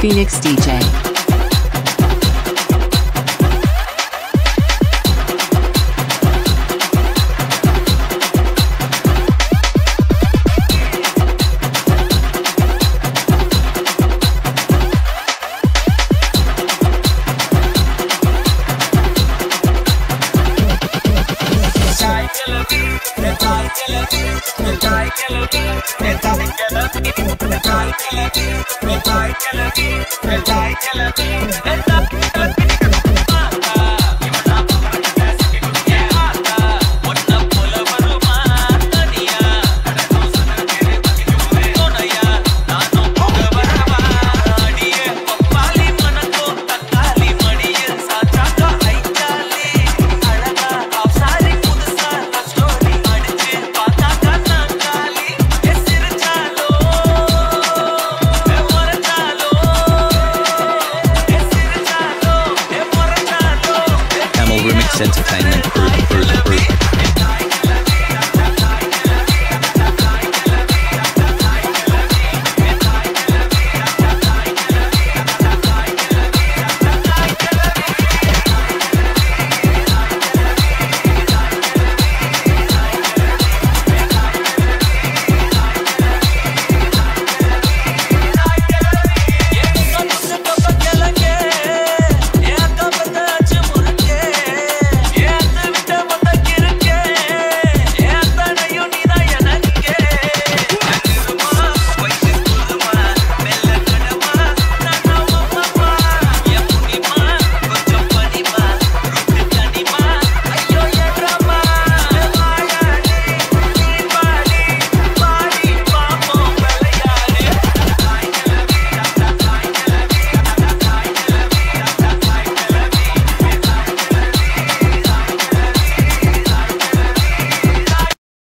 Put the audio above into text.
Phoenix DJ. It's